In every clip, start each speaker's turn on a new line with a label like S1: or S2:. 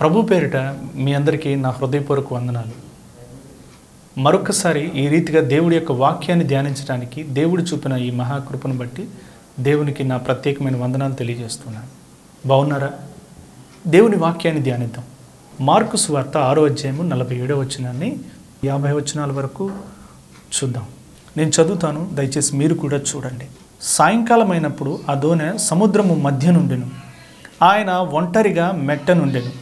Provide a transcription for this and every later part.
S1: ప్రభు పేరిట మీ అందరికీ నా హృదయపూర్వక వందనాలు. మరొకసారి ఈ రీతిగా దేవుడి యొక్క వాక్యాన్ని ధ్యానించడానికి దేవుడు చూపిన ఈ మహాకృపను బట్టి దేవునికి నా ప్రత్యేకమైన వందనాలు తెలియజేస్తున్నాను బాగున్నారా దేవుని వాక్యాన్ని ధ్యానిద్దాం. మార్కు సువార్త ఆరో అధ్యాయము నలభై ఏడో వచనాన్ని యాభై వచనాల వరకు చూద్దాం. నేను చదువుతాను దయచేసి మీరు కూడా చూడండి. సాయంకాలం అయినప్పుడు ఆ దోనె సముద్రము మధ్య నుండెను. ఆయన ఒంటరిగా మెట్ట నుండెను.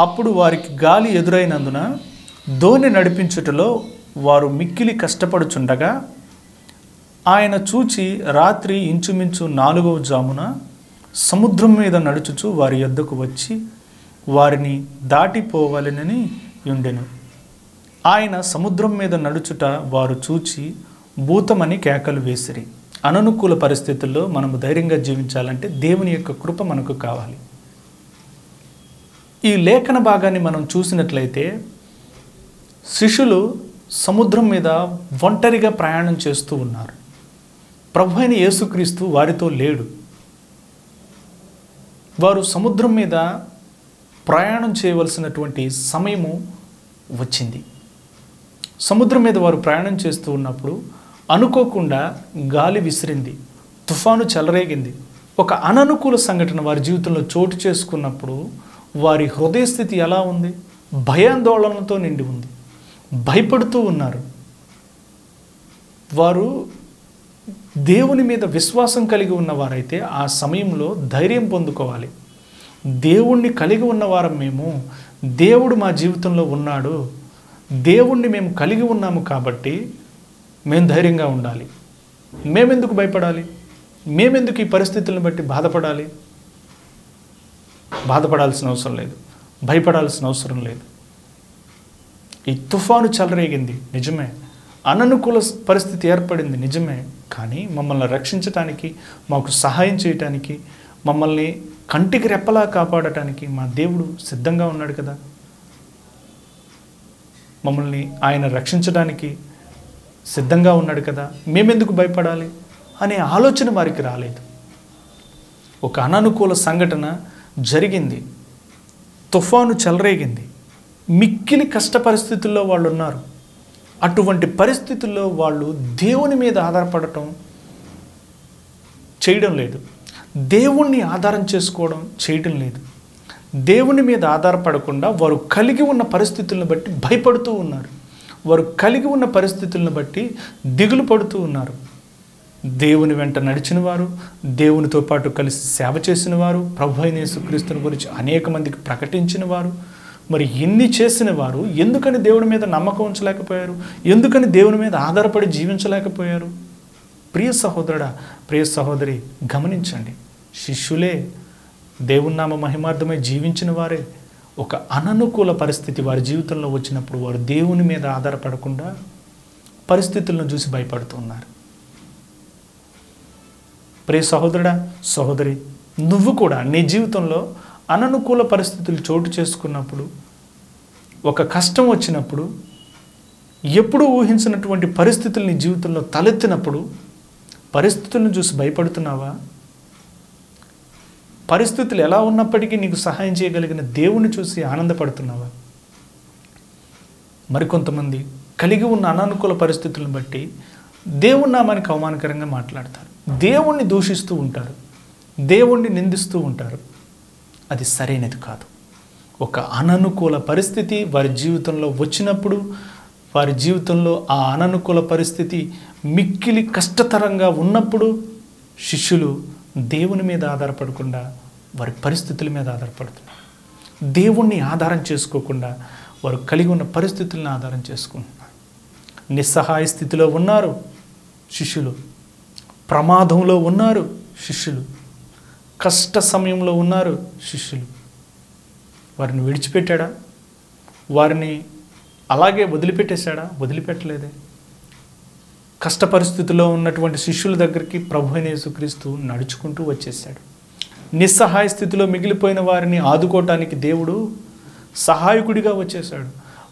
S1: అప్పుడు వారికి గాలి ఎదురైనందున ధోని నడిపించుటలో వారు మిక్కిలి కష్టపడుచుండగా ఆయన చూచి రాత్రి ఇంచుమించు నాలుగవ జామున సముద్రం మీద నడుచుచు వారి యొద్దకు వచ్చి వారిని దాటిపోవాలనని ఉండెను ఆయన సముద్రం మీద నడుచుట వారు చూచి భూతమని కేకలు వేసిరి. అననుకూల పరిస్థితుల్లో మనము ధైర్యంగా జీవించాలంటే దేవుని యొక్క కృప మనకు కావాలి. ఈ లేఖన భాగాన్ని మనం చూసినట్లయితే శిష్యులు సముద్రం మీద ఒంటరిగా ప్రయాణం చేస్తూ ఉన్నారు. ప్రభు అయిన యేసుక్రీస్తు వారితో లేడు. వారు సముద్రం మీద ప్రయాణం చేయవలసినటువంటి సమయము వచ్చింది. సముద్రం మీద వారు ప్రయాణం చేస్తూ ఉన్నప్పుడు అనుకోకుండా గాలి విసిరింది. తుఫాను చెలరేగింది. ఒక అననుకూల సంఘటన వారి జీవితంలో చోటు చేసుకున్నప్పుడు వారి హృదయ స్థితి ఎలా ఉంది? భయాందోళనతో నిండి ఉంది. భయపడుతూ ఉన్నారు. వారు దేవుని మీద విశ్వాసం కలిగి ఉన్నవారైతే ఆ సమయంలో ధైర్యం పొందుకోవాలి. దేవుణ్ణి కలిగి ఉన్నవారం మేము. దేవుడు మా జీవితంలో ఉన్నాడు. దేవుణ్ణి మేము కలిగి ఉన్నాము కాబట్టి మేము ధైర్యంగా ఉండాలి. మేమెందుకు భయపడాలి? మేమెందుకు ఈ పరిస్థితులను బట్టి బాధపడాలి? బాధపడాల్సిన అవసరం లేదు. భయపడాల్సిన అవసరం లేదు. ఈ తుఫాను చెలరేగింది. నిజమే. అననుకూల పరిస్థితి ఏర్పడింది. నిజమే. కానీ మమ్మల్ని రక్షించటానికి మాకు సహాయం చేయటానికి మమ్మల్ని కంటికి రెప్పలా కాపాడటానికి మా దేవుడు సిద్ధంగా ఉన్నాడు కదా. మమ్మల్ని ఆయన రక్షించడానికి సిద్ధంగా ఉన్నాడు కదా. మేమెందుకు భయపడాలి? అనే ఆలోచన వారికి రాలేదు. ఒక అననుకూల సంఘటన జరిగింది. తుఫాను చెలరేగింది. మిక్కిలి కష్ట పరిస్థితుల్లో వాళ్ళు ఉన్నారు అటువంటి పరిస్థితుల్లో వాళ్ళు దేవుని మీద ఆధారపడటం చేయడం లేదు. దేవుణ్ణి ఆధారం చేసుకోవడం చేయడం లేదు. దేవుని మీద ఆధారపడకుండా వారు కలిగి ఉన్న పరిస్థితులను బట్టి భయపడుతూ ఉన్నారు. వారు కలిగి ఉన్న పరిస్థితులను బట్టి దిగులు పడుతూ ఉన్నారు. దేవుని వెంట నడిచిన వారు దేవునితో పాటు కలిసి సేవ చేసిన వారు ప్రభు అయిన యేసుక్రీస్తుని గురించి అనేక మందికి ప్రకటించిన వారు మరి ఎన్ని చేసిన వారు ఎందుకని దేవుని మీద నమ్మకం ఉంచలేకపోయారు? ఎందుకని దేవుని మీద ఆధారపడి జీవించలేకపోయారు? ప్రియ సహోదరుడా ప్రియ సహోదరి గమనించండి. శిష్యులే దేవుని నామ మహిమార్థమై జీవించిన వారే ఒక అననుకూల పరిస్థితి వారి జీవితంలో వచ్చినప్పుడు వారు దేవుని మీద ఆధారపడకుండా పరిస్థితులను చూసి భయపడుతున్నారు ప్రియ సహోదరుడా సహోదరి నువ్వు కూడా నీ జీవితంలో అననుకూల పరిస్థితులు చోటు చేసుకున్నప్పుడు ఒక కష్టం వచ్చినప్పుడు ఎప్పుడూ ఊహించినటువంటి పరిస్థితులు నీ జీవితంలో తలెత్తినప్పుడు పరిస్థితులను చూసి భయపడుతున్నావా? పరిస్థితులు ఎలా ఉన్నప్పటికీ నీకు సహాయం చేయగలిగిన దేవుని చూసి ఆనందపడుతున్నావా? మరికొంతమంది కలిగి ఉన్న అనానుకూల పరిస్థితులను బట్టి దేవుణ్ణామానికి నామానికి అవమానకరంగా మాట్లాడతారు. దేవుణ్ణి దూషిస్తూ ఉంటారు. దేవుణ్ణి నిందిస్తూ ఉంటారు. అది సరైనది కాదు. ఒక అననుకూల పరిస్థితి వారి జీవితంలో వచ్చినప్పుడు వారి జీవితంలో ఆ అననుకూల పరిస్థితి మిక్కిలి కష్టతరంగా ఉన్నప్పుడు శిష్యులు దేవుని మీద ఆధారపడకుండా వారి పరిస్థితుల మీద ఆధారపడుతున్నారు. దేవుణ్ణి ఆధారం చేసుకోకుండా వారు కలిగి ఉన్న పరిస్థితులను ఆధారం చేసుకుంటున్నారు. నిస్సహాయ స్థితిలో ఉన్నారు శిష్యులు. ప్రమాదంలో ఉన్నారు శిష్యులు. కష్ట సమయంలో ఉన్నారు శిష్యులు. వారిని విడిచిపెట్టాడా? వారిని అలాగే వదిలిపెట్టేశాడా? వదిలిపెట్టలేదే. కష్ట పరిస్థితుల్లో ఉన్నటువంటి శిష్యుల దగ్గరికి ప్రభు యేసుక్రీస్తు నడుచుకుంటూ వచ్చేసాడు నిస్సహాయ స్థితిలో మిగిలిపోయిన వారిని ఆదుకోవటానికి దేవుడు సహాయకుడిగా వచ్చేసాడు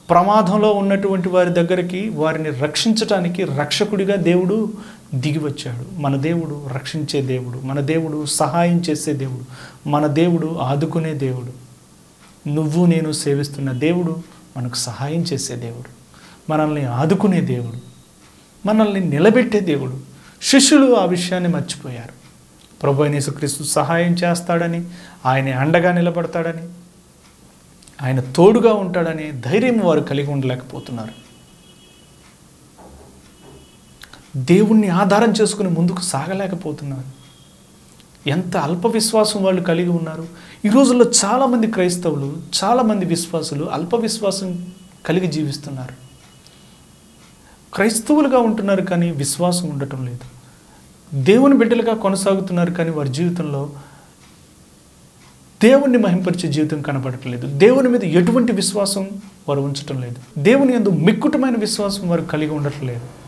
S1: ప్రమాదంలో ఉన్నటువంటి వారి దగ్గరికి వారిని రక్షించటానికి రక్షకుడిగా దేవుడు దిగి వచ్చాడు మన దేవుడు రక్షించే దేవుడు మన దేవుడు సహాయం చేసే దేవుడు మన దేవుడు ఆదుకునే దేవుడు. నువ్వు నేను సేవిస్తున్న దేవుడు మనకు సహాయం చేసే దేవుడు. మనల్ని ఆదుకునే దేవుడు. మనల్ని నిలబెట్టే దేవుడు. శిష్యులు ఆ విషయాన్ని మర్చిపోయారు. ప్రభు యేసుక్రీస్తు సహాయం చేస్తాడని ఆయన అండగా నిలబడతాడని ఆయన తోడుగా ఉంటాడని ధైర్యం వారు కలిగి ఉండలేకపోతున్నారు. దేవుణ్ణి ఆధారం చేసుకుని ముందుకు సాగలేకపోతున్నారు. ఎంత అల్ప విశ్వాసం వాళ్ళు కలిగి ఉన్నారు. ఈ రోజుల్లో చాలామంది క్రైస్తవులు చాలామంది విశ్వాసులు అల్ప విశ్వాసం కలిగి జీవిస్తున్నారు. క్రైస్తవులుగా ఉంటున్నారు కానీ విశ్వాసం ఉండటం లేదు. దేవుని బిడ్డలుగా కొనసాగుతున్నారు కానీ వారి జీవితంలో దేవుణ్ణి మహింపరిచే జీవితం కనబడట్లేదు. దేవుని మీద ఎటువంటి విశ్వాసం వారు ఉంచటం లేదు. దేవుని ఎందు మిక్కుటమైన విశ్వాసం వారు కలిగి ఉండట్లేదు.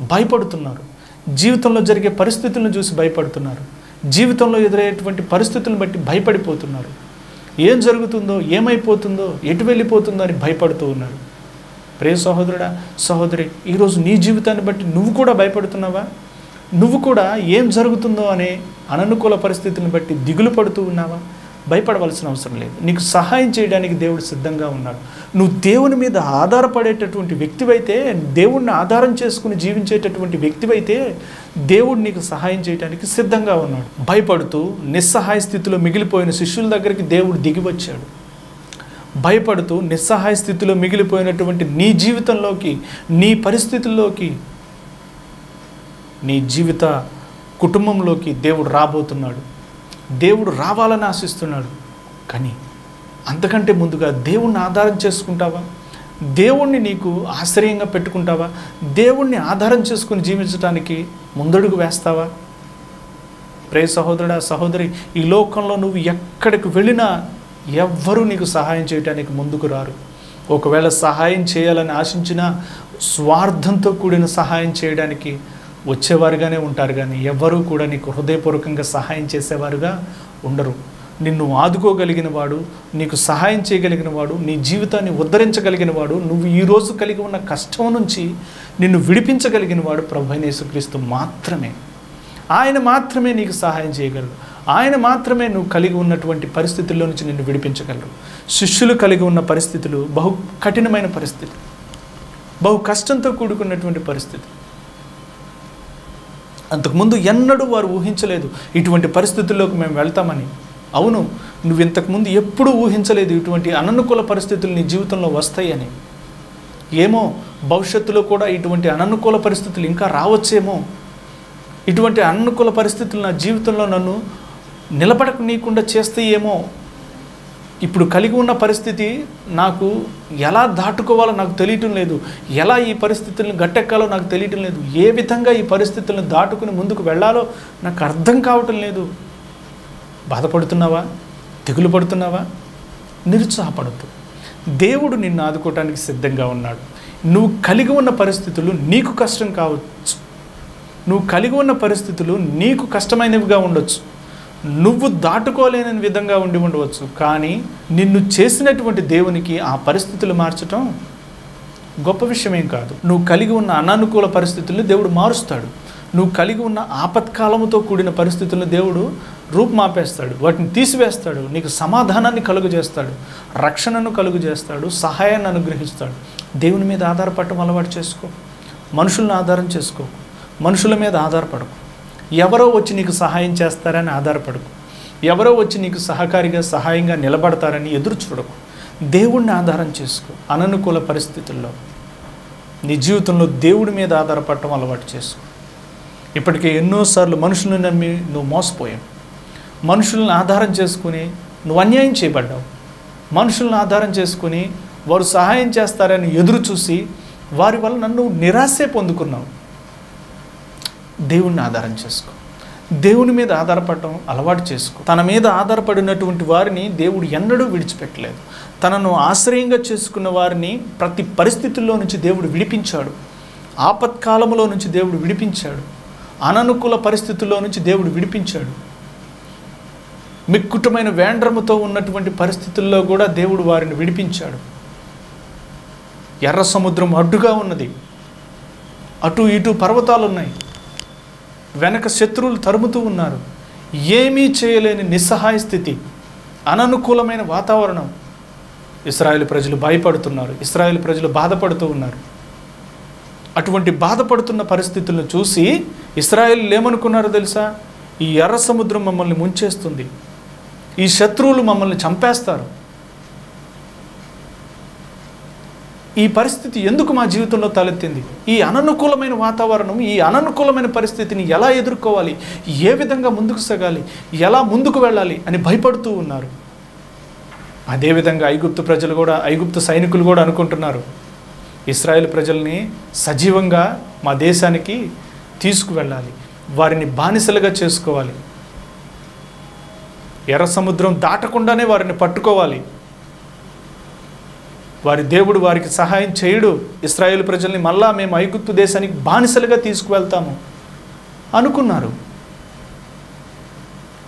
S1: భయపడుతున్నారు. జీవితంలో జరిగే పరిస్థితులను చూసి భయపడుతున్నారు. జీవితంలో ఎదురయ్యేటువంటి పరిస్థితులను బట్టి భయపడిపోతున్నారు. ఏం జరుగుతుందో ఏమైపోతుందో ఎటు వెళ్ళిపోతుందో అని భయపడుతూ ఉన్నారు. ప్రే సహోదరుడా సహోదరి ఈరోజు నీ జీవితాన్ని బట్టి నువ్వు కూడా భయపడుతున్నావా? నువ్వు కూడా ఏం జరుగుతుందో అనే అననుకూల పరిస్థితిని బట్టి దిగులు పడుతూ ఉన్నావా? భయపడవలసిన అవసరం లేదు. నీకు సహాయం చేయడానికి దేవుడు సిద్ధంగా ఉన్నాడు. నువ్వు దేవుని మీద ఆధారపడేటటువంటి వ్యక్తివైతే దేవుణ్ణి ఆధారం చేసుకుని జీవించేటటువంటి వ్యక్తివైతే దేవుడు నీకు సహాయం చేయడానికి సిద్ధంగా ఉన్నాడు. భయపడుతూ నిస్సహాయ స్థితిలో మిగిలిపోయిన శిష్యుల దగ్గరికి దేవుడు దిగి వచ్చాడు భయపడుతూ నిస్సహాయ స్థితిలో మిగిలిపోయినటువంటి నీ జీవితంలోకి నీ పరిస్థితుల్లోకి నీ జీవిత కుటుంబంలోకి దేవుడు రాబోతున్నాడు. దేవుడు రావాలని ఆశిస్తున్నాడు. కానీ అంతకంటే ముందుగా దేవుణ్ణి ఆధారం చేసుకుంటావా? దేవుణ్ణి నీకు ఆశ్రయంగా పెట్టుకుంటావా? దేవుణ్ణి ఆధారం చేసుకుని జీవించడానికి ముందడుగు వేస్తావా? ప్రే సహోదరుడా సహోదరి ఈ లోకంలో నువ్వు ఎక్కడికి వెళ్ళినా ఎవ్వరూ నీకు సహాయం చేయడానికి ముందుకు రారు. ఒకవేళ సహాయం చేయాలని ఆశించినా స్వార్థంతో కూడిన సహాయం చేయడానికి వచ్చేవారుగానే ఉంటారు కానీ ఎవ్వరూ కూడా నీకు హృదయపూర్వకంగా సహాయం చేసేవారుగా ఉండరు. నిన్ను ఆదుకోగలిగిన వాడు నీకు సహాయం చేయగలిగిన వాడు నీ జీవితాన్ని ఉద్ధరించగలిగిన వాడు నువ్వు ఈరోజు కలిగి ఉన్న కష్టం నుంచి నిన్ను విడిపించగలిగిన వాడు ప్రభు మాత్రమే. ఆయన మాత్రమే నీకు సహాయం చేయగలరు ఆయన మాత్రమే నువ్వు కలిగి ఉన్నటువంటి పరిస్థితుల్లో నుంచి నిన్ను విడిపించగలరు శిష్యులు కలిగి ఉన్న పరిస్థితులు బహు కఠినమైన పరిస్థితి బహు కష్టంతో కూడుకున్నటువంటి పరిస్థితి అంతకుముందు ఎన్నడూ వారు ఊహించలేదు ఇటువంటి పరిస్థితుల్లోకి మేము వెళ్తామని. అవును నువ్వు ఇంతకుముందు ఎప్పుడూ ఊహించలేదు ఇటువంటి అననుకూల పరిస్థితులు నీ జీవితంలో వస్తాయని. ఏమో భవిష్యత్తులో కూడా ఇటువంటి అననుకూల పరిస్థితులు ఇంకా రావచ్చేమో. ఇటువంటి అననుకూల పరిస్థితులు నా జీవితంలో నన్ను నిలబడక నీకుండా చేస్తే ఏమో ఇప్పుడు కలిగి ఉన్న పరిస్థితి నాకు ఎలా దాటుకోవాలో నాకు తెలియటం లేదు. ఎలా ఈ పరిస్థితులను గట్టెక్కాలో నాకు తెలియటం లేదు. ఏ విధంగా ఈ పరిస్థితులను దాటుకుని ముందుకు వెళ్ళాలో నాకు అర్థం కావటం లేదు. బాధపడుతున్నావా? తెగులు పడుతున్నావా? నిరుత్సాహపడద్దు. దేవుడు నిన్ను ఆదుకోవటానికి సిద్ధంగా ఉన్నాడు. నువ్వు కలిగి ఉన్న పరిస్థితులు నీకు కష్టం కావచ్చు. నువ్వు కలిగి ఉన్న పరిస్థితులు నీకు కష్టమైనవిగా ఉండొచ్చు. నువ్వు దాటుకోలేని విధంగా ఉండి ఉండవచ్చు. కానీ నిన్ను చేసినటువంటి దేవునికి ఆ పరిస్థితులు మార్చటం గొప్ప విషయమేం కాదు. నువ్వు కలిగి ఉన్న అనానుకూల పరిస్థితులను దేవుడు మారుస్తాడు. నువ్వు కలిగి ఉన్న ఆపత్కాలముతో కూడిన పరిస్థితులను దేవుడు రూపుమాపేస్తాడు వాటిని తీసివేస్తాడు. నీకు సమాధానాన్ని కలుగు చేస్తాడు రక్షణను కలుగు చేస్తాడు సహాయాన్ని అనుగ్రహిస్తాడు. దేవుని మీద ఆధారపడటం అలవాటు చేసుకో. మనుషులను ఆధారం చేసుకో. మనుషుల మీద ఆధారపడకు. ఎవరో వచ్చి నీకు సహాయం చేస్తారని ఆధారపడకు. ఎవరో వచ్చి నీకు సహకారిగా సహాయంగా నిలబడతారని ఎదురు చూడకు. దేవుణ్ణి ఆధారం చేసుకో. అననుకూల పరిస్థితుల్లో. నీ జీవితంలో దేవుడి మీద ఆధారపడటం అలవాటు చేసుకో. ఇప్పటికే ఎన్నోసార్లు మనుషులను నమ్మి నువ్వు మోసపోయావు. మనుషులను ఆధారం చేసుకుని నువ్వు అన్యాయం చేయబడ్డావు. మనుషులను ఆధారం చేసుకుని వారు సహాయం చేస్తారని ఎదురు చూసి వారి వల్ల నన్ను నిరాశే పొందుకున్నావు. దేవుణ్ణి ఆధారం చేసుకో. దేవుని మీద ఆధారపడటం అలవాటు చేసుకో. తన మీద ఆధారపడినటువంటి వారిని దేవుడు ఎన్నడూ విడిచిపెట్టలేదు. తనను ఆశ్రయంగా చేసుకున్న వారిని ప్రతి పరిస్థితుల్లో నుంచి దేవుడు విడిపించాడు. ఆపత్కాలంలో నుంచి దేవుడు విడిపించాడు. అననుకూల పరిస్థితుల్లో నుంచి దేవుడు విడిపించాడు. మిక్కుటమైన వేండ్రముతో ఉన్నటువంటి పరిస్థితుల్లో కూడా దేవుడు వారిని విడిపించాడు. ఎర్ర సముద్రం అడ్డుగా ఉన్నది. అటు ఇటు పర్వతాలు ఉన్నాయి వెనక శత్రువులు తరుముతూ ఉన్నారు. ఏమీ చేయలేని నిస్సహాయ స్థితి అననుకూలమైన వాతావరణం. ఇస్రాయేల్ ప్రజలు భయపడుతున్నారు. ఇస్రాయేల్ ప్రజలు బాధపడుతూ ఉన్నారు. అటువంటి బాధపడుతున్న పరిస్థితులను చూసి ఇస్రాయేల్ ఏమనుకున్నారో తెలుసా? ఈ ఎర్ర సముద్రం మమ్మల్ని ముంచేస్తుంది. ఈ శత్రువులు మమ్మల్ని చంపేస్తారు. ఈ పరిస్థితి ఎందుకు మా జీవితంలో తలెత్తింది? ఈ అననుకూలమైన వాతావరణం ఈ అననుకూలమైన పరిస్థితిని ఎలా ఎదుర్కోవాలి? ఏ విధంగా ముందుకు సాగాలి? ఎలా ముందుకు వెళ్ళాలి? అని భయపడుతూ ఉన్నారు. అదేవిధంగా ఐగుప్తు ప్రజలు కూడా ఐగుప్తు సైనికులు కూడా అనుకుంటున్నారు. ఇస్రాయేల్ ప్రజల్ని సజీవంగా మా దేశానికి తీసుకువెళ్ళాలి. వారిని బానిసలుగా చేసుకోవాలి. ఎర్ర సముద్రం దాటకుండానే వారిని పట్టుకోవాలి. వారి దేవుడు వారికి సహాయం చేయడు. ఇస్రాయేల్ ప్రజల్ని మళ్ళా మేము ఐగుప్తు దేశానికి బానిసలుగా తీసుకువెళ్తాము అనుకున్నారు.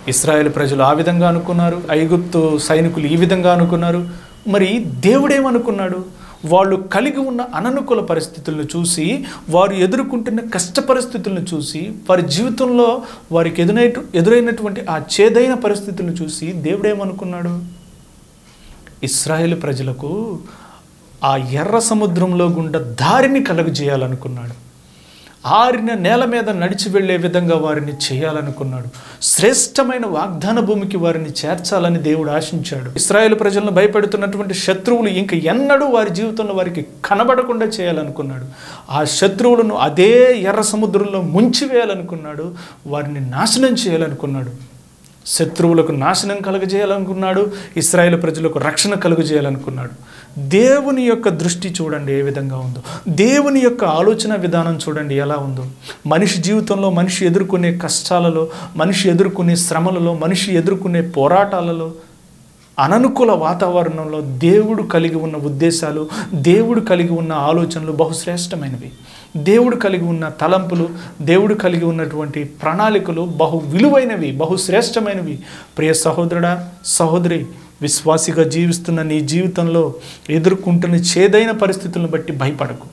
S1: ఇస్రాయేల్ ప్రజలు ఆ విధంగా అనుకున్నారు. ఐగుప్తు సైనికులు ఈ విధంగా అనుకున్నారు. మరి దేవుడేమనుకున్నాడు? వాళ్ళు కలిగి ఉన్న అననుకూల పరిస్థితులను చూసి వారు ఎదుర్కొంటున్న కష్ట పరిస్థితులను చూసి వారి జీవితంలో వారికి ఎదురై ఎదురైనటువంటి ఆ చేదైన పరిస్థితులను చూసి దేవుడేమనుకున్నాడు? ఇస్రాయేల్ ప్రజలకు ఆ ఎర్ర సముద్రంలో గుండా దారిని కలుగజేయాలనుకున్నాడు. ఆరిన నేల మీద నడిచి వెళ్ళే విధంగా వారిని చేయాలనుకున్నాడు. శ్రేష్టమైన వాగ్దాన భూమికి వారిని చేర్చాలని దేవుడు ఆశించాడు. ఇస్రాయేల్ ప్రజలను భయపెడుతున్నటువంటి శత్రువులు ఇంక ఎన్నడూ వారి జీవితంలో వారికి కనబడకుండా చేయాలనుకున్నాడు. ఆ శత్రువులను అదే ఎర్ర సముద్రంలో ముంచివేయాలనుకున్నాడు. వారిని నాశనం చేయాలనుకున్నాడు. శత్రువులకు నాశనం కలుగజేయాలనుకున్నాడు. ఇస్రాయేల్ ప్రజలకు రక్షణ కలుగజేయాలనుకున్నాడు. దేవుని యొక్క దృష్టి చూడండి ఏ విధంగా ఉందో. దేవుని యొక్క ఆలోచన విధానం చూడండి ఎలా ఉందో. మనిషి జీవితంలో మనిషి ఎదుర్కొనే కష్టాలలో మనిషి ఎదుర్కొనే శ్రమలలో మనిషి ఎదుర్కొనే పోరాటాలలో అననుకూల వాతావరణంలో దేవుడు కలిగి ఉన్న ఉద్దేశాలు దేవుడు కలిగి ఉన్న ఆలోచనలు బహుశ్రేష్టమైనవి. దేవుడు కలిగి ఉన్న తలంపులు దేవుడు కలిగి ఉన్నటువంటి ప్రణాళికలు బహు విలువైనవి బహుశ్రేష్టమైనవి. ప్రియ సహోదరుడా సహోదరి విశ్వాసిగా జీవిస్తున్న నీ జీవితంలో ఎదుర్కొంటున్న చేదైన పరిస్థితులను బట్టి భయపడకు.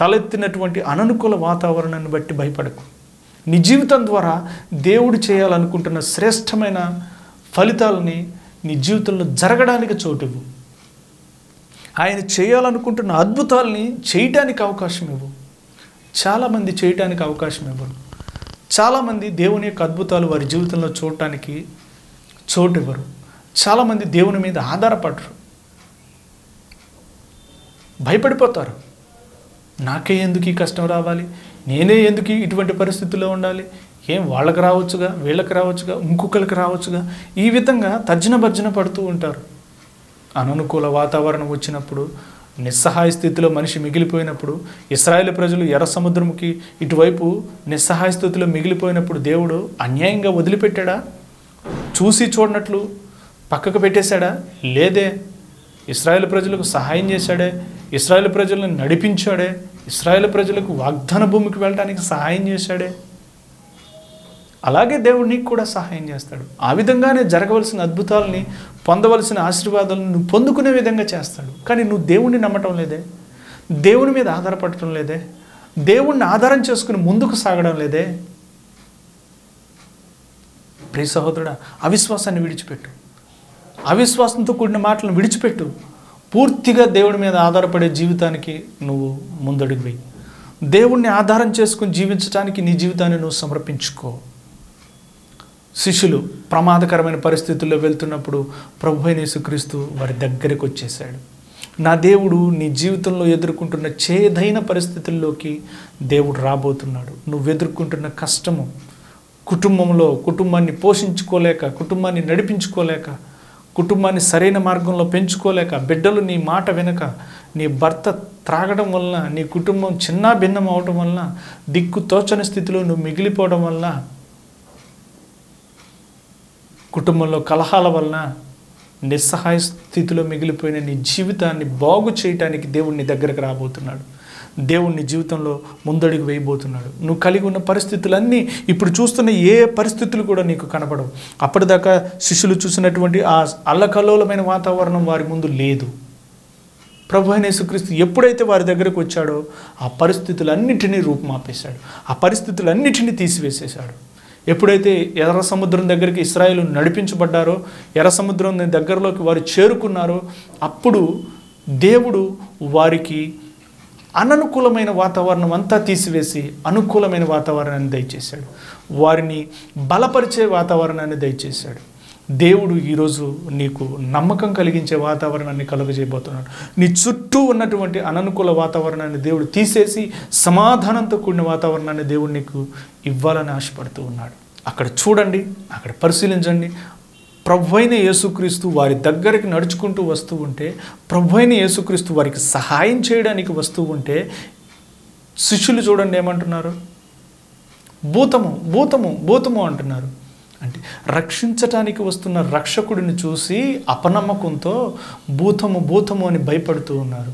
S1: తలెత్తినటువంటి అననుకూల వాతావరణాన్ని బట్టి భయపడకు. నీ జీవితం ద్వారా దేవుడు చేయాలనుకుంటున్న శ్రేష్టమైన ఫలితాలని నీ జీవితంలో జరగడానికి చోటివ్వు. ఆయన చేయాలనుకుంటున్న అద్భుతాలని చేయటానికి అవకాశం ఇవ్వు. చాలామంది చేయటానికి అవకాశం ఇవ్వరు. చాలామంది దేవుని యొక్క అద్భుతాలు వారి జీవితంలో చూడటానికి చోటు ఇవ్వరు చాలామంది దేవుని మీద ఆధారపడరు. భయపడిపోతారు. నాకే ఎందుకు ఈ కష్టం రావాలి? నేనే ఎందుకు ఇటువంటి పరిస్థితుల్లో ఉండాలి? ఏం వాళ్ళకి రావచ్చుగా? వీళ్ళకి రావచ్చుగా? ఇంకొకరికి రావచ్చుగా? ఈ విధంగా తర్జన భర్జన పడుతూ ఉంటారు. అననుకూల వాతావరణం వచ్చినప్పుడు నిస్సహాయ స్థితిలో మనిషి మిగిలిపోయినప్పుడు ఇస్రాయేల్ ప్రజలు ఎర్ర సముద్రంకి ఇటువైపు నిస్సహాయ స్థితిలో మిగిలిపోయినప్పుడు దేవుడు అన్యాయంగా వదిలిపెట్టాడా? చూసి చూడనట్లు పక్కకు పెట్టేశాడా? లేదే. ఇస్రాయేల్ ప్రజలకు సహాయం చేశాడే. ఇస్రాయేల్ ప్రజలను నడిపించాడే. ఇస్రాయేల్ ప్రజలకు వాగ్దాన భూమికి వెళ్ళడానికి సహాయం చేశాడే. అలాగే దేవుడు నీకు కూడా సహాయం చేస్తాడు. ఆ విధంగానే జరగవలసిన అద్భుతాలని పొందవలసిన ఆశీర్వాదాలను నువ్వు పొందుకునే విధంగా చేస్తాడు. కానీ నువ్వు దేవుణ్ణి నమ్మటం లేదే. దేవుని మీద ఆధారపడటం లేదే. దేవుణ్ణి ఆధారం చేసుకుని ముందుకు సాగడం లేదే. ప్రియ సహోదరుడా అవిశ్వాసాన్ని విడిచిపెట్టు. అవిశ్వాసంతో కూడిన మాటలను విడిచిపెట్టు. పూర్తిగా దేవుడి మీద ఆధారపడే జీవితానికి నువ్వు ముందడుగు వెయ్యి దేవుణ్ణి ఆధారం చేసుకుని జీవించడానికి నీ జీవితాన్ని నువ్వు సమర్పించుకో. శిష్యులు ప్రమాదకరమైన పరిస్థితుల్లో వెళ్తున్నప్పుడు ప్రభు యేసుక్రీస్తు వారి దగ్గరికి వచ్చేసాడు నా దేవుడు నీ జీవితంలో ఎదుర్కొంటున్న చేదైన పరిస్థితుల్లోకి దేవుడు రాబోతున్నాడు. నువ్వు ఎదుర్కొంటున్న కష్టము కుటుంబంలో కుటుంబాన్ని పోషించుకోలేక కుటుంబాన్ని నడిపించుకోలేక కుటుంబాన్ని సరైన మార్గంలో పెంచుకోలేక బిడ్డలు నీ మాట వెనక నీ భర్త త్రాగడం వలన నీ కుటుంబం చిన్న భిన్నం అవటం వలన దిక్కు తోచని స్థితిలో నువ్వు మిగిలిపోవడం వలన కుటుంబంలో కలహాల వలన నిస్సహాయ స్థితిలో మిగిలిపోయిన నీ జీవితాన్ని బాగు చేయటానికి దేవుడు నీ దగ్గరకు రాబోతున్నాడు. దేవుణ్ణి జీవితంలో ముందడుగు వేయబోతున్నాడు. నువ్వు కలిగి ఉన్న పరిస్థితులన్నీ ఇప్పుడు చూస్తున్న ఏ పరిస్థితులు కూడా నీకు కనపడవు. అప్పటిదాకా శిష్యులు చూసినటువంటి ఆ అల్లకల్లోలమైన వాతావరణం వారి ముందు లేదు. ప్రభు అయిన యేసుక్రీస్తు ఎప్పుడైతే వారి దగ్గరకు వచ్చాడో ఆ పరిస్థితులన్నిటినీ రూపుమాపేశాడు. ఆ పరిస్థితులన్నిటినీ తీసివేసేశాడు. ఎప్పుడైతే ఎర్ర సముద్రం దగ్గరికి ఇస్రాయేల్ నడిపించబడ్డారో ఎర్ర సముద్రం దగ్గరలోకి వారు చేరుకున్నారో అప్పుడు దేవుడు వారికి అననుకూలమైన వాతావరణం అంతా తీసివేసి అనుకూలమైన వాతావరణాన్ని దయచేశాడు. వారిని బలపరిచే వాతావరణాన్ని దయచేశాడు. దేవుడు ఈరోజు నీకు నమ్మకం కలిగించే వాతావరణాన్ని కలుగజేయబోతున్నాడు. నీ చుట్టూ ఉన్నటువంటి అననుకూల వాతావరణాన్ని దేవుడు తీసేసి సమాధానంతో కూడిన వాతావరణాన్ని దేవుడు నీకు ఇవ్వాలని ఆశపడుతూ ఉన్నాడు. అక్కడ చూడండి అక్కడ పరిశీలించండి ప్రభువైన యేసుక్రీస్తు వారి దగ్గరికి నడుచుకుంటూ వస్తూ ఉంటే ప్రభువైన యేసుక్రీస్తు వారికి సహాయం చేయడానికి వస్తూ ఉంటే శిష్యులు చూడండి ఏమంటున్నారు? భూతము భూతము భూతము అంటున్నారు. అంటే రక్షించటానికి వస్తున్న రక్షకుడిని చూసి అపనమ్మకంతో భూతము భూతము అని భయపడుతూ ఉన్నారు.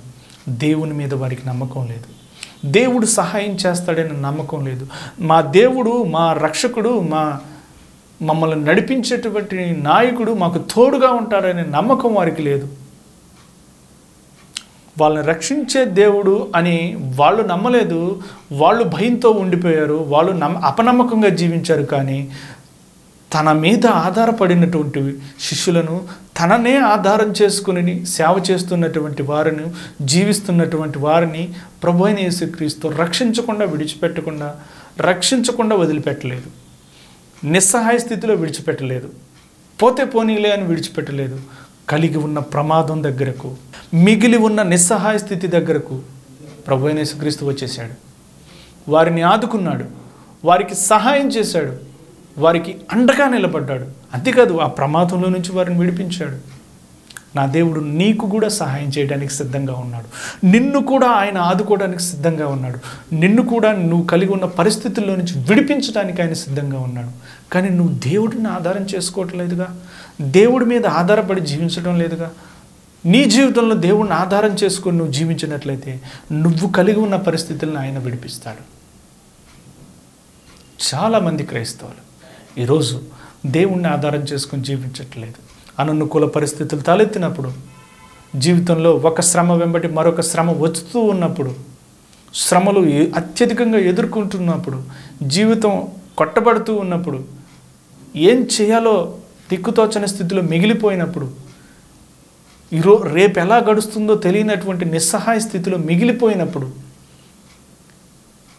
S1: దేవుని మీద వారికి నమ్మకం లేదు. దేవుడు సహాయం చేస్తాడని నమ్మకం లేదు. మా దేవుడు మా రక్షకుడు మా మమ్మల్ని నడిపించేటువంటి నాయకుడు మాకు తోడుగా ఉంటాడనే నమ్మకం వారికి లేదు. వాళ్ళని రక్షించే దేవుడు అని వాళ్ళు నమ్మలేదు. వాళ్ళు భయంతో ఉండిపోయారు. వాళ్ళు నమ్మ అపనమ్మకంగా జీవించారు కానీ తన మీద ఆధారపడినటువంటి శిష్యులను తననే ఆధారం చేసుకుని సేవ చేస్తున్నటువంటి వారిని జీవిస్తున్నటువంటి వారిని ప్రభు అయిన యేసుక్రీస్తు రక్షించకుండా విడిచిపెట్టకుండా రక్షించకుండా వదిలిపెట్టలేదు. నిస్సహాయ స్థితిలో విడిచిపెట్టలేదు. పోతే పోనీలే అని విడిచిపెట్టలేదు. కలిగి ఉన్న ప్రమాదం దగ్గరకు మిగిలి ఉన్న నిస్సహాయ స్థితి దగ్గరకు ప్రభు అయిన యేసుక్రీస్తు వచ్చేసాడు వారిని ఆదుకున్నాడు. వారికి సహాయం చేశాడు. వారికి అండగా నిలబడ్డాడు. అంతేకాదు ఆ ప్రమాదంలో నుంచి వారిని విడిపించాడు. నా దేవుడు నీకు కూడా సహాయం చేయడానికి సిద్ధంగా ఉన్నాడు. నిన్ను కూడా ఆయన ఆదుకోవడానికి సిద్ధంగా ఉన్నాడు. నిన్ను కూడా నువ్వు కలిగి ఉన్న పరిస్థితుల్లో నుంచి విడిపించడానికి ఆయన సిద్ధంగా ఉన్నాడు. కానీ నువ్వు దేవుడిని ఆధారం చేసుకోవట్లేదుగా దేవుడి మీద ఆధారపడి జీవించడం లేదుగా? నీ జీవితంలో దేవుడిని ఆధారం చేసుకొని నువ్వు జీవించినట్లయితే నువ్వు కలిగి ఉన్న పరిస్థితులను ఆయన విడిపిస్తాడు. చాలామంది క్రైస్తవులు ఈరోజు దేవుణ్ణి ఆధారం చేసుకొని జీవించట్లేదు. అననుకూల పరిస్థితులు తలెత్తినప్పుడు జీవితంలో ఒక శ్రమ వెంబటి మరొక శ్రమ వస్తూ ఉన్నప్పుడు శ్రమలు అత్యధికంగా ఎదుర్కొంటున్నప్పుడు జీవితం కొట్టబడుతూ ఉన్నప్పుడు ఏం చేయాలో దిక్కుతోచని స్థితిలో మిగిలిపోయినప్పుడు ఈరో రేపు ఎలా గడుస్తుందో తెలియనటువంటి నిస్సహాయ స్థితిలో మిగిలిపోయినప్పుడు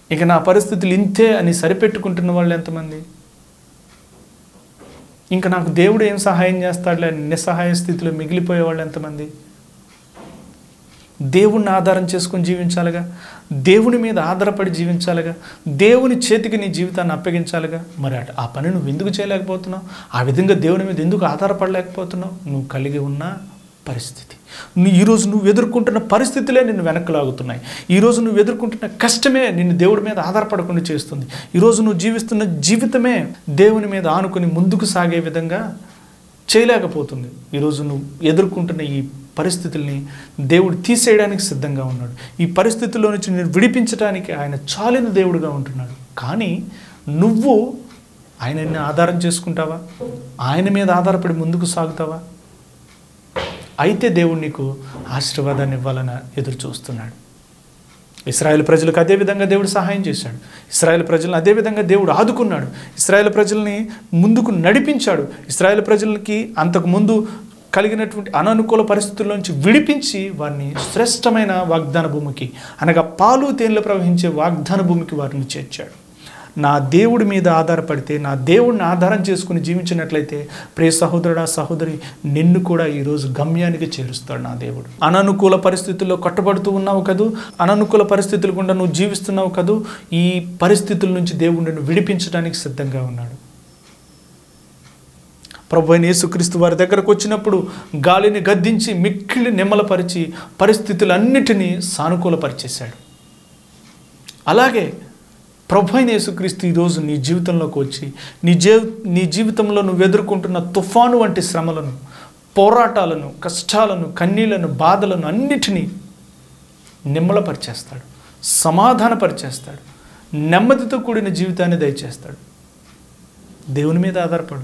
S1: ఇక నా పరిస్థితులు ఇంతే అని సరిపెట్టుకుంటున్న వాళ్ళు ఎంతమంది? ఇంకా నాకు దేవుడు ఏం సహాయం చేస్తాడులే నిస్సహాయ స్థితిలో మిగిలిపోయే వాళ్ళు ఎంతమంది? దేవుణ్ణి ఆధారం చేసుకొని జీవించాలిగా? దేవుని మీద ఆధారపడి జీవించాలిగా? దేవుని చేతికి నీ జీవితాన్ని అప్పగించాలిగా? మరి ఆ పని నువ్వు ఎందుకు చేయలేకపోతున్నావు? ఆ విధంగా దేవుని మీద ఎందుకు ఆధారపడలేకపోతున్నావు? నువ్వు కలిగి ఉన్నా పరిస్థితి. నువ్వు ఈరోజు నువ్వు ఎదుర్కొంటున్న పరిస్థితులే నిన్ను వెనక్కి లాగుతున్నాయి ఈరోజు నువ్వు ఎదుర్కొంటున్న కష్టమే నిన్ను దేవుడి మీద ఆధారపడకుండా చేస్తుంది. ఈరోజు నువ్వు జీవిస్తున్న జీవితమే దేవుని మీద ఆనుకుని ముందుకు సాగే విధంగా చేయలేకపోతుంది. ఈరోజు నువ్వు ఎదుర్కొంటున్న ఈ పరిస్థితుల్ని దేవుడు తీసేయడానికి సిద్ధంగా ఉన్నాడు. ఈ పరిస్థితుల్లో నుంచి నేను విడిపించడానికి ఆయన చాలిన దేవుడుగా ఉంటున్నాడు. కానీ నువ్వు ఆయనని ఆధారం చేసుకుంటావా? ఆయన మీద ఆధారపడి ముందుకు సాగుతావా? అయితే దేవుడు నీకు ఆశీర్వాదాన్ని ఇవ్వాలని ఎదురు చూస్తున్నాడు. ఇస్రాయేల్ ప్రజలకు అదే విధంగా దేవుడు సహాయం చేశాడు. ఇస్రాయేల్ ప్రజలను అదే విధంగా దేవుడు ఆదుకున్నాడు. ఇస్రాయేల్ ప్రజల్ని ముందుకు నడిపించాడు. ఇస్రాయేల్ ప్రజలకి అంతకు ముందు కలిగినటువంటి అననుకూల పరిస్థితుల్లోంచి విడిపించి వారిని శ్రేష్టమైన వాగ్దాన భూమికి అనగా పాలు తేనెలు ప్రవహించే వాగ్దాన భూమికి వారిని చేర్చాడు. నా దేవుడి మీద ఆధారపడితే నా దేవుడిని ఆధారం చేసుకుని జీవించినట్లయితే ప్రే సహోదరుడా సహోదరి నిన్ను కూడా ఈరోజు గమ్యానికి చేరుస్తాడు నా దేవుడు. అననుకూల పరిస్థితుల్లో కట్టుబడుతూ ఉన్నావు కదూ? అననుకూల పరిస్థితులు గుండా నువ్వు జీవిస్తున్నావు కదూ? ఈ పరిస్థితుల నుంచి దేవుడు నిన్ను విడిపించడానికి సిద్ధంగా ఉన్నాడు. ప్రభు అయిన యేసుక్రీస్తు వారి దగ్గరకు వచ్చినప్పుడు గాలిని గద్దించి మిక్కిలి నిమ్మలపరిచి పరిస్థితులన్నిటినీ సానుకూలపరిచేశాడు. అలాగే ప్రభు అయిన యేసుక్రీస్తు ఈరోజు నీ జీవితంలోకి వచ్చి నీ జీ నీ జీవితంలో నువ్వు ఎదుర్కొంటున్న తుఫాను వంటి శ్రమలను పోరాటాలను కష్టాలను కన్నీళ్ళను బాధలను అన్నిటినీ నిమ్మలపరిచేస్తాడు సమాధానపరిచేస్తాడు నెమ్మదితో కూడిన జీవితాన్ని దయచేస్తాడు. దేవుని మీద ఆధారపడు.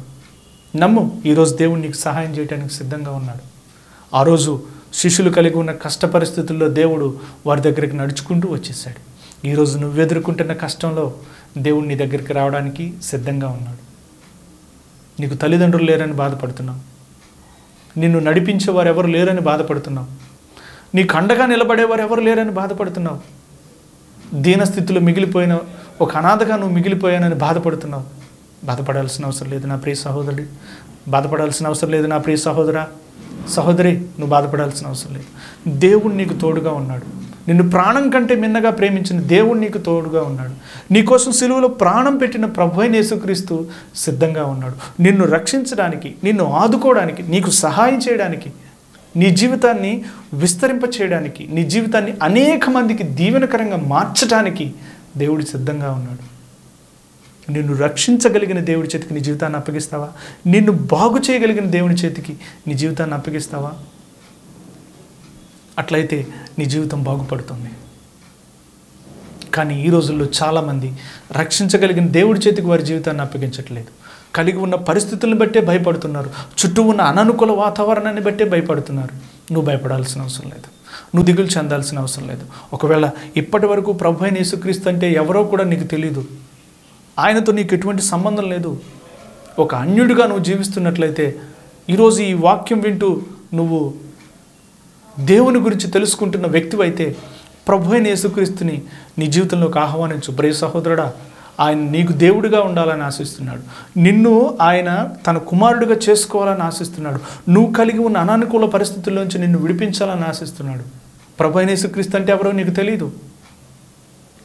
S1: నమ్ము ఈరోజు దేవుడు నీకు సహాయం చేయడానికి సిద్ధంగా ఉన్నాడు. ఆ రోజు శిష్యులు కలిగి ఉన్న కష్ట పరిస్థితుల్లో దేవుడు వారి దగ్గరికి నడుచుకుంటూ వచ్చేసాడు. ఈరోజు నువ్వు ఎదుర్కొంటున్న కష్టంలో దేవుడు నీ దగ్గరికి రావడానికి సిద్ధంగా ఉన్నాడు. నీకు తల్లిదండ్రులు లేరని బాధపడుతున్నావు నిన్ను నడిపించేవారు ఎవరు లేరని బాధపడుతున్నావు నీకు అండగా నిలబడేవారు ఎవరు లేరని బాధపడుతున్నావు. దీనస్థితిలో మిగిలిపోయిన ఒక అనాథగా నువ్వు మిగిలిపోయానని బాధపడుతున్నావు. బాధపడాల్సిన అవసరం లేదు నా ప్రియ సహోదరుడు బాధపడాల్సిన అవసరం లేదు నా ప్రియ సహోదరా. సహోదరి నువ్వు బాధపడాల్సిన అవసరం లేదు. దేవుడు నీకు తోడుగా ఉన్నాడు. నిన్ను ప్రాణం కంటే మిన్నగా ప్రేమించిన దేవుడు నీకు తోడుగా ఉన్నాడు. నీకోసం సిలువలో ప్రాణం పెట్టిన ప్రభు అయిన యేసుక్రీస్తు సిద్ధంగా ఉన్నాడు. నిన్ను రక్షించడానికి నిన్ను ఆదుకోవడానికి నీకు సహాయం చేయడానికి నీ జీవితాన్ని విస్తరింప చేయడానికి నీ జీవితాన్ని అనేక మందికి దీవెనకరంగా మార్చడానికి దేవుడు సిద్ధంగా ఉన్నాడు. నిన్ను రక్షించగలిగిన దేవుడి చేతికి నీ జీవితాన్ని అప్పగిస్తావా? నిన్ను బాగు చేయగలిగిన దేవుని చేతికి నీ జీవితాన్ని అప్పగిస్తావా? అట్లయితే నీ జీవితం బాగుపడుతుంది. కానీ ఈ రోజుల్లో చాలామంది రక్షించగలిగిన దేవుడి చేతికి వారి జీవితాన్ని అప్పగించట్లేదు. కలిగి ఉన్న పరిస్థితులను బట్టే భయపడుతున్నారు. చుట్టూ ఉన్న అననుకూల వాతావరణాన్ని బట్టే భయపడుతున్నారు. నువ్వు భయపడాల్సిన అవసరం లేదు. నువ్వు దిగులు చెందాల్సిన అవసరం లేదు. ఒకవేళ ఇప్పటి వరకు ప్రభు అయిన యేసుక్రీస్తు అంటే ఎవరో కూడా నీకు తెలియదు ఆయనతో నీకు ఎటువంటి సంబంధం లేదు. ఒక అన్యుడిగా నువ్వు జీవిస్తున్నట్లయితే ఈరోజు ఈ వాక్యం వింటూ నువ్వు దేవుని గురించి తెలుసుకుంటున్న వ్యక్తివైతే ప్రభు అయిన యేసుక్రీస్తుని నీ జీవితంలోకి ఆహ్వానించు. ప్రియ సహోదరుడా ఆయన నీకు దేవుడిగా ఉండాలని ఆశిస్తున్నాడు. నిన్ను ఆయన తన కుమారుడిగా చేసుకోవాలని ఆశిస్తున్నాడు. నువ్వు కలిగి ఉన్న అనానుకూల పరిస్థితుల్లోంచి నిన్ను విడిపించాలని ఆశిస్తున్నాడు. ప్రభు అయిన యేసుక్రీస్తు అంటే ఎవరో నీకు తెలియదు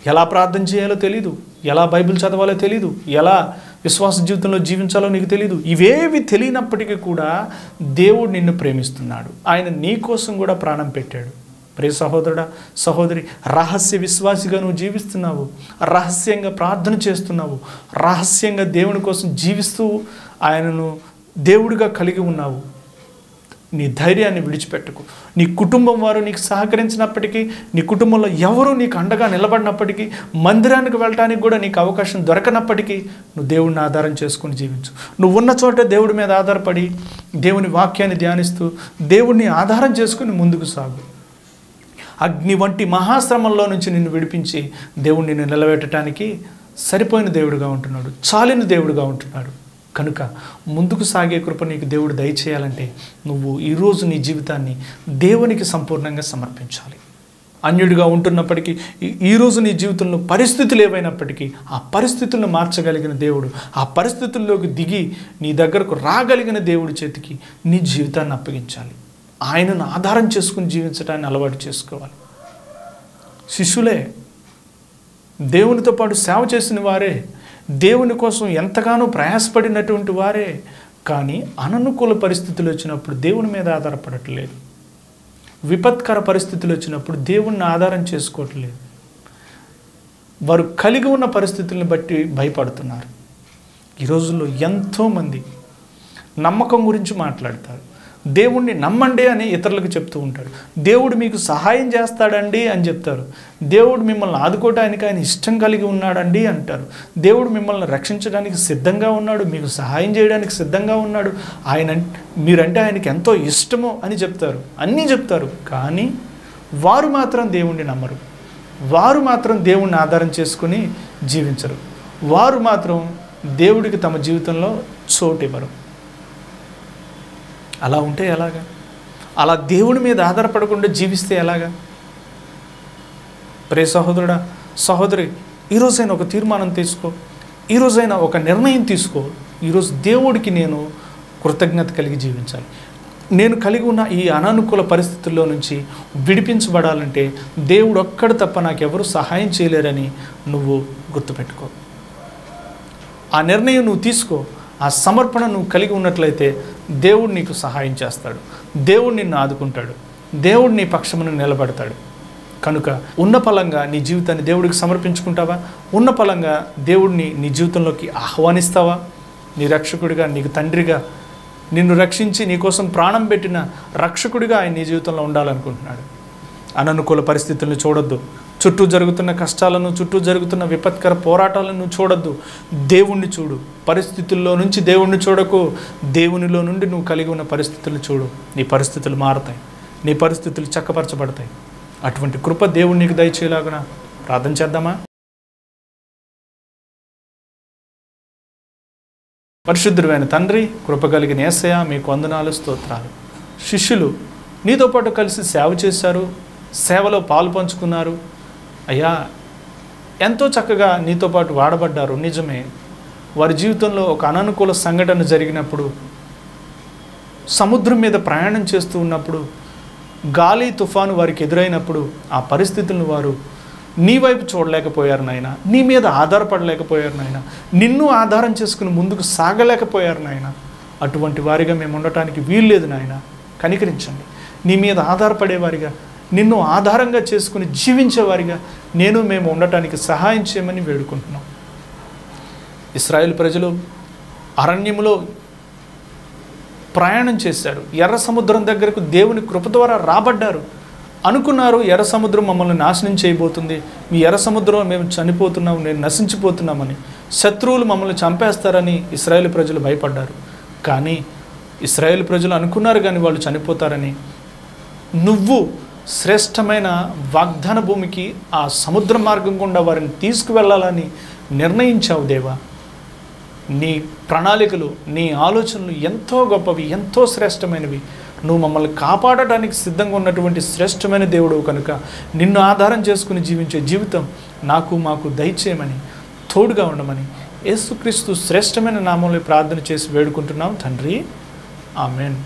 S1: ఎలా ప్రార్థన చేయాలో తెలీదు ఎలా బైబిల్ చదవాలో తెలీదు ఎలా విశ్వాస జీవితంలో జీవించాలో నీకు తెలీదు ఇవేవి తెలియనప్పటికీ కూడా దేవుడు నిన్ను ప్రేమిస్తున్నాడు. ఆయన నీ కోసం కూడా ప్రాణం పెట్టాడు. ప్రే సహోదరుడా సహోదరి రహస్య విశ్వాసిగా నువ్వు జీవిస్తున్నావు రహస్యంగా ప్రార్థన చేస్తున్నావు రహస్యంగా దేవుని కోసం జీవిస్తూ ఆయనను దేవుడిగా కలిగి ఉన్నావు. నీ ధైర్యాన్ని విడిచిపెట్టకు. నీ కుటుంబం వారు నీకు సహకరించినప్పటికీ నీ కుటుంబంలో ఎవరు నీకు అండగా నిలబడినప్పటికీ మందిరానికి వెళ్ళటానికి కూడా నీకు అవకాశం దొరకనప్పటికీ నువ్వు దేవుడిని ఆధారం చేసుకుని జీవించు. నువ్వు ఉన్న చోట దేవుడి మీద ఆధారపడి దేవుని వాక్యాన్ని ధ్యానిస్తూ దేవుడిని ఆధారం చేసుకుని ముందుకు సాగు. అగ్ని వంటి మహాశ్రమంలో నుంచి నిన్ను విడిపించి దేవుడిని నిలబెట్టడానికి సరిపోయిన దేవుడుగా ఉంటున్నాడు. చాలిన దేవుడుగా ఉంటున్నాడు. కనుక ముందుకు సాగే కృప నీకు దేవుడు దయచేయాలంటే నువ్వు ఈరోజు నీ జీవితాన్ని దేవునికి సంపూర్ణంగా సమర్పించాలి. అన్యుడిగా ఉంటున్నప్పటికీ ఈ- ఈరోజు నీ జీవితంలో పరిస్థితులు ఏవైనప్పటికీ ఆ పరిస్థితులను మార్చగలిగిన దేవుడు ఆ పరిస్థితుల్లోకి దిగి నీ దగ్గరకు రాగలిగిన దేవుడి చేతికి నీ జీవితాన్ని అప్పగించాలి. ఆయనను ఆధారం చేసుకుని జీవించడాన్ని అలవాటు చేసుకోవాలి. శిష్యులే దేవునితో పాటు సేవ చేసిన వారే దేవుని కోసం ఎంతగానో ప్రయాసపడినటువంటి వారే కానీ అననుకూల పరిస్థితులు వచ్చినప్పుడు దేవుని మీద ఆధారపడట్లేదు. విపత్కర పరిస్థితులు వచ్చినప్పుడు దేవుణ్ణి ఆధారం చేసుకోవట్లేదు. వారు కలిగి ఉన్న పరిస్థితులను బట్టి భయపడుతున్నారు. ఈ రోజుల్లో ఎంతోమంది నమ్మకం గురించి మాట్లాడతారు. దేవుణ్ణి నమ్మండి అని ఇతరులకు చెప్తూ ఉంటాడు. దేవుడు మీకు సహాయం చేస్తాడండి అని చెప్తారు. దేవుడు మిమ్మల్ని ఆదుకోవడానికి ఆయన ఇష్టం కలిగి ఉన్నాడండి అంటారు. దేవుడు మిమ్మల్ని రక్షించడానికి సిద్ధంగా ఉన్నాడు మీకు సహాయం చేయడానికి సిద్ధంగా ఉన్నాడు. ఆయన మీరంటే ఆయనకి ఎంతో ఇష్టము అని చెప్తారు. అన్నీ చెప్తారు. కానీ వారు మాత్రం దేవుణ్ణి నమ్మరు. వారు మాత్రం దేవుణ్ణి ఆధారం చేసుకుని జీవించరు. వారు మాత్రం దేవుడికి తమ జీవితంలో చోటు ఇవ్వరు అలా ఉంటే ఎలాగా? అలా దేవుడి మీద ఆధారపడకుండా జీవిస్తే ఎలాగా? ప్రే సహోదరుడా సహోదరి ఈరోజైనా ఒక తీర్మానం తీసుకో. ఈరోజైనా ఒక నిర్ణయం తీసుకో. ఈరోజు దేవుడికి నేను కృతజ్ఞత కలిగి జీవించాలి. నేను కలిగి ఉన్న ఈ అనానుకూల పరిస్థితుల్లో నుంచి విడిపించబడాలంటే దేవుడు ఒక్కడు తప్ప నాకెవరు సహాయం చేయలేరని నువ్వు గుర్తుపెట్టుకో. ఆ నిర్ణయం నువ్వు తీసుకో. ఆ సమర్పణ నువ్వు కలిగి ఉన్నట్లయితే దేవుడు నీకు సహాయం చేస్తాడు. దేవుడు నిన్ను ఆదుకుంటాడు. దేవుడు నీ పక్షమును నిలబడతాడు. కనుక ఉన్న పలంగా నీ జీవితాన్ని దేవుడికి సమర్పించుకుంటావా? ఉన్న పలంగా దేవుడిని నీ జీవితంలోకి ఆహ్వానిస్తావా? నీ రక్షకుడిగా నీకు తండ్రిగా నిన్ను రక్షించి నీకోసం ప్రాణం పెట్టిన రక్షకుడిగా ఆయన నీ జీవితంలో ఉండాలనుకుంటున్నాడు. అననుకూల పరిస్థితులను చూడొద్దు. చుట్టూ జరుగుతున్న కష్టాలను చుట్టూ జరుగుతున్న విపత్కర పోరాటాలను చూడొద్దు. దేవుణ్ణి చూడు. పరిస్థితుల్లో నుంచి దేవుణ్ణి చూడకు. దేవునిలో నుండి నువ్వు కలిగి ఉన్న పరిస్థితులు చూడు. నీ పరిస్థితులు మారతాయి. నీ పరిస్థితులు చక్కపరచబడతాయి. అటువంటి కృప దేవుడు నీకు దయచేలాగున. ప్రార్థన చేద్దామా? పరిశుద్ధుడైన తండ్రి కృపగలిగిన ఏసయ మీకు వందనాలు స్తోత్రాలు. శిష్యులు నీతో పాటు కలిసి సేవ చేశారు. సేవలో పాలు పంచుకున్నారు. అయ్యా ఎంతో చక్కగా నీతో పాటు వాడబడ్డారు. నిజమే వారి జీవితంలో ఒక అననుకూల సంఘటన జరిగినప్పుడు సముద్రం మీద ప్రయాణం చేస్తూ ఉన్నప్పుడు గాలి తుఫాను వారికి ఎదురైనప్పుడు ఆ పరిస్థితులను వారు నీ వైపు చూడలేకపోయారు నాయన. నీ మీద ఆధారపడలేకపోయారు నాయన. నిన్ను ఆధారం చేసుకుని ముందుకు సాగలేకపోయారు నాయన. అటువంటి వారిగా మేము ఉండటానికి వీల్లేదు నాయన. కనికరించండి. నీ మీద ఆధారపడేవారిగా నిన్ను ఆధారంగా చేసుకుని జీవించేవారిగా నేను మేము ఉండటానికి సహాయం చేయమని వేడుకుంటున్నాం. ఇస్రాయేల్ ప్రజలు అరణ్యములో ప్రయాణం చేశారు. ఎర్ర సముద్రం దగ్గరకు దేవుని కృప ద్వారా రాబడ్డారు. అనుకున్నారు ఎర్ర సముద్రం మమ్మల్ని నాశనం చేయబోతుంది. మీ ఎర్ర సముద్రం మేము చనిపోతున్నాం నేను నశించిపోతున్నామని శత్రువులు మమ్మల్ని చంపేస్తారని ఇస్రాయేల్ ప్రజలు భయపడ్డారు. కానీ ఇస్రాయేల్ ప్రజలు అనుకున్నారు కానీ వాళ్ళు చనిపోతారని. నువ్వు శ్రేష్టమైన వాగ్దాన భూమికి ఆ సముద్ర మార్గం గుండా వారిని తీసుకువెళ్ళాలని నిర్ణయించావు దేవా. నీ ప్రణాళికలు నీ ఆలోచనలు ఎంతో గొప్పవి ఎంతో శ్రేష్టమైనవి. నువ్వు మమ్మల్ని కాపాడటానికి సిద్ధంగా ఉన్నటువంటి శ్రేష్టమైన దేవుడు కనుక నిన్ను ఆధారం చేసుకుని జీవించే జీవితం నాకు మాకు దయచేయమని తోడుగా ఉండమని యేసుక్రీస్తు శ్రేష్టమైన నామంలో ప్రార్థన చేసి వేడుకుంటున్నాం తండ్రి. ఆమెన్.